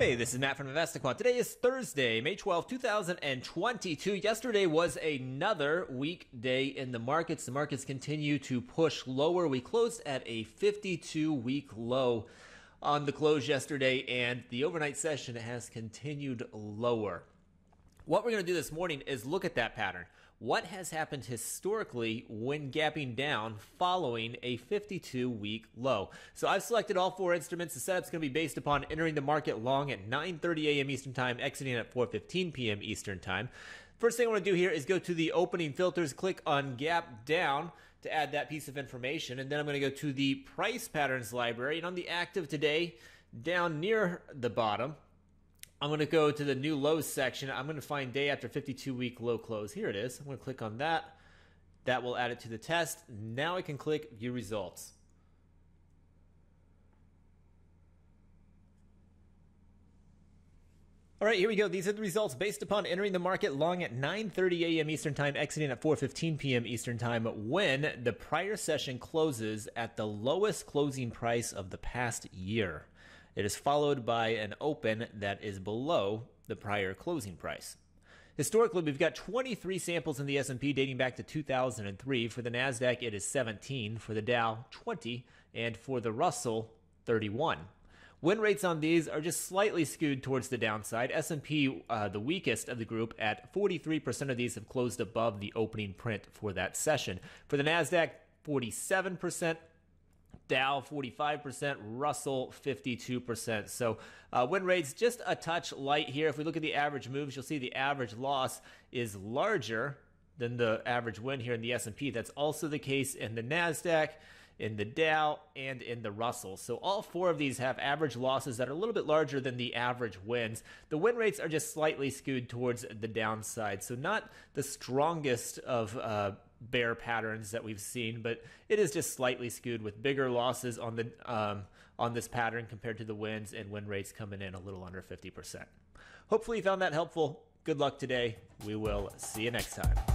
Hey, this is Matt from InvestiQuant. Today is Thursday, May 12, 2022. Yesterday was another weak day in the markets. The markets continue to push lower. We closed at a 52 week low on the close yesterday, and the overnight session has continued lower. What we're going to do this morning is look at that pattern. What has happened historically when gapping down following a 52 week low? So I've selected all four instruments. The setup's going to be based upon entering the market long at 9:30 a.m. Eastern Time, exiting at 4:15 p.m. Eastern Time. First thing I want to do here is go to the opening filters, click on gap down to add that piece of information, and then I'm going to go to the price patterns library. And on the active today, down near the bottom, I'm going to go to the new lows section. I'm going to find day after 52 week low close. Here it is. I'm going to click on that. That will add it to the test. Now I can click view results. All right, here we go. These are the results based upon entering the market long at 9:30 a.m. Eastern Time, exiting at 4:15 p.m. Eastern Time when the prior session closes at the lowest closing price of the past year. It is followed by an open that is below the prior closing price. Historically, we've got 23 samples in the S&P dating back to 2003. For the Nasdaq, it is 17. For the Dow, 20, and for the Russell, 31. Win rates on these are just slightly skewed towards the downside. S&P, uh, the weakest of the group, at 43% of these have closed above the opening print for that session. For the Nasdaq, 47%. Dow 45%, Russell 52%. So uh, win rates just a touch light here. If we look at the average moves, you'll see the average loss is larger than the average win here in the S&P. That's also the case in the Nasdaq, in the Dow, and in the Russell. So all four of these have average losses that are a little bit larger than the average wins. The win rates are just slightly skewed towards the downside. So not the strongest of uh, bear patterns that we've seen, but it is just slightly skewed with bigger losses on the um, on this pattern compared to the wins and win rates coming in a little under 50%. Hopefully you found that helpful. Good luck today. We will see you next time.